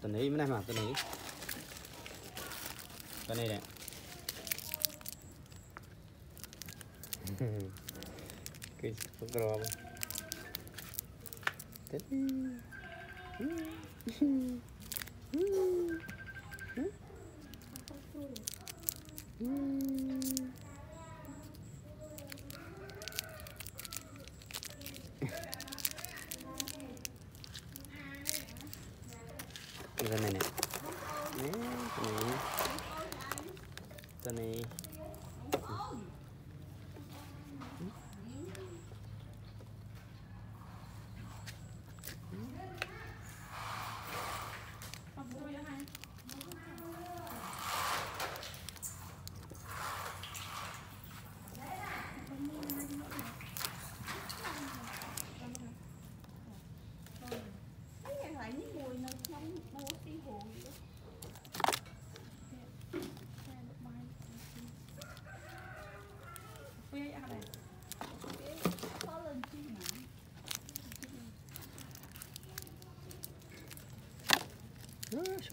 ตัวนี้ไม่ได้มาตัวนี้ ตัวนี้เนี่ยคือพวกเราเต็ม 就在那里。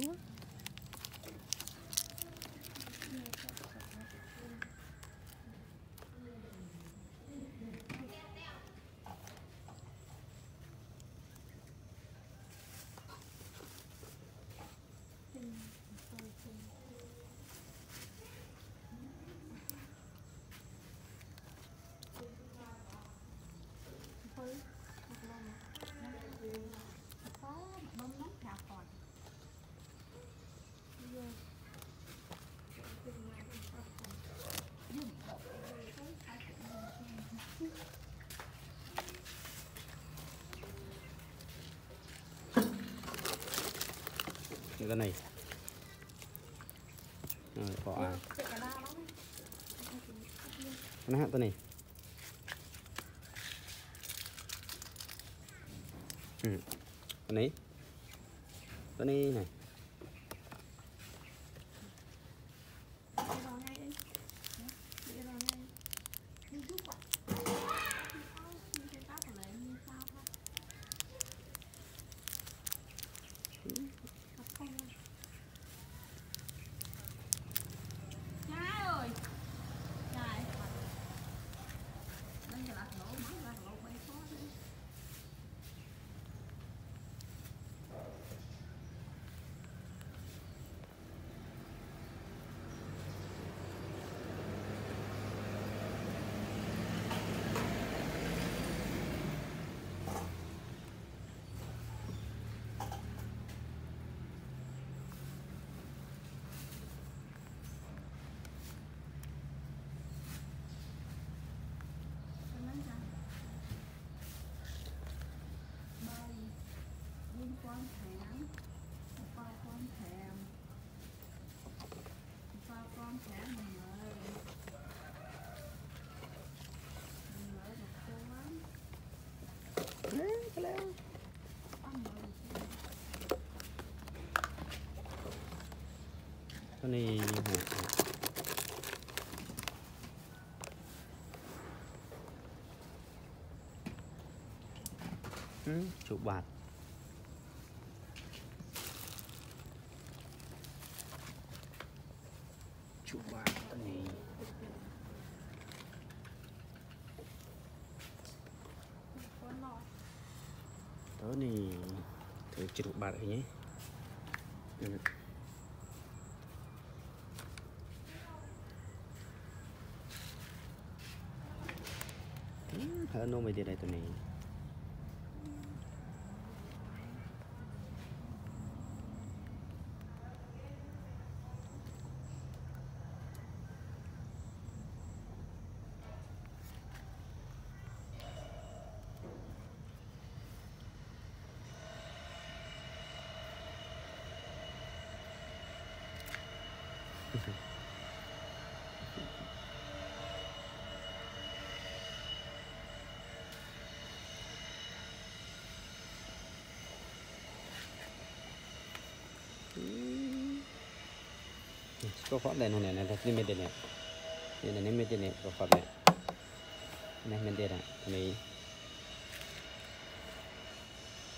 Sure. Cái này. Rồi bỏ. Đa lắm. cái này ừ. này. Cái này này này ừ, chụp bạt. Chụp bạt này. Đó này thử chụp bạt này nhé ano may dire ito ni? profilen hon är när det med den. Den är med den profilen. När med den ni.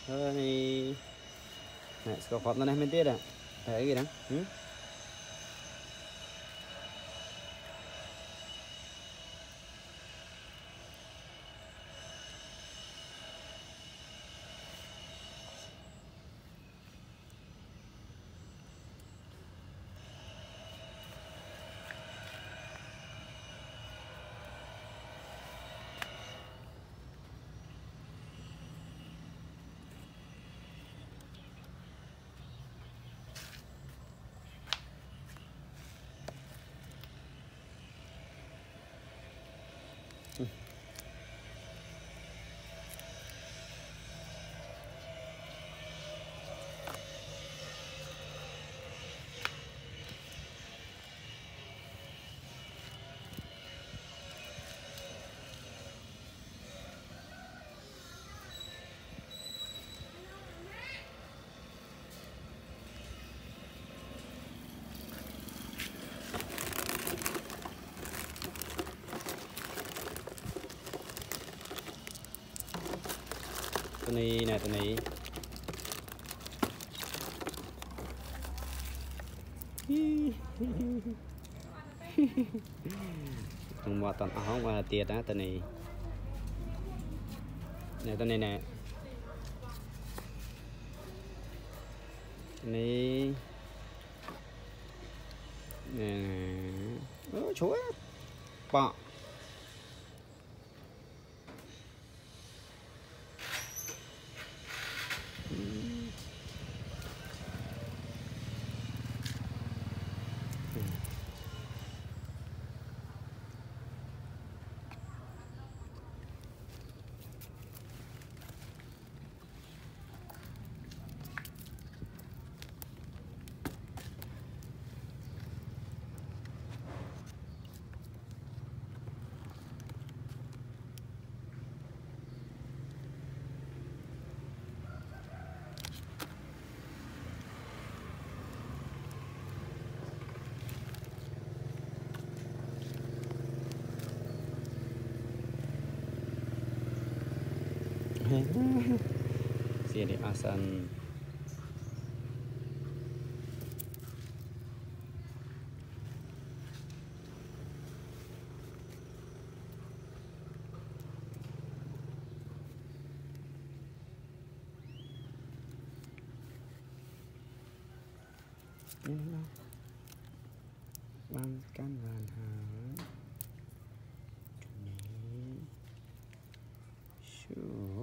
Hörni. Nej, ska fatta när Mm. នីណែតនីក្នុងមាត់តំអស់មកទៀតណាតនីណែតនីណែនេះណែអូជួយប៉ា sini asan inilah makan lanhar ini. Sure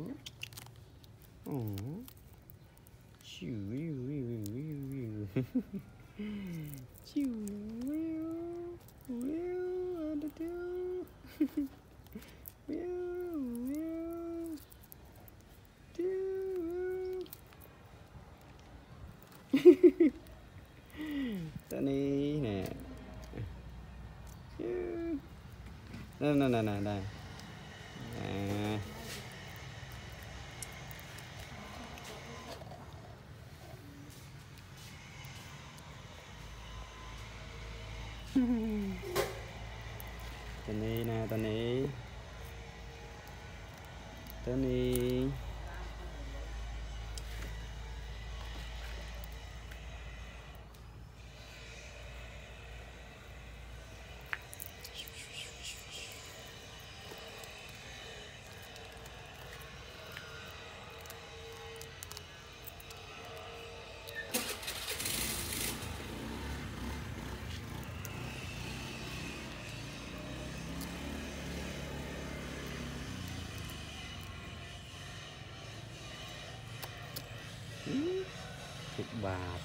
wee. Choo, wee, wee, and do. Wee, wee, do. Tao nè. Nè nè nè nè ตอนนี้ ตอนนี้ บาท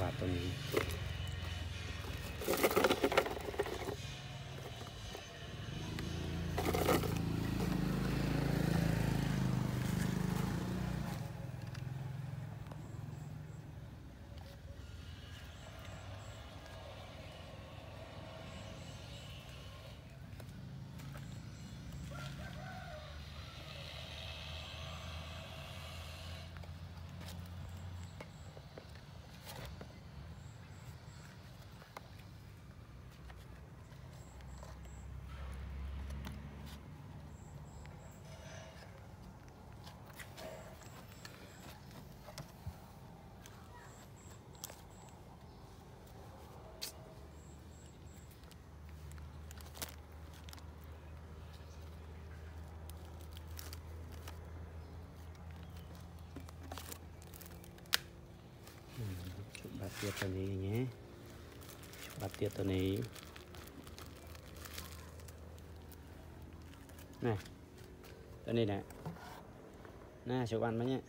บาทตัวนี้ ตัวนี้อย่างเงี้ยปัดtiếpตัวนี้nèตัวnày nè nè chụp ăn mấy nhé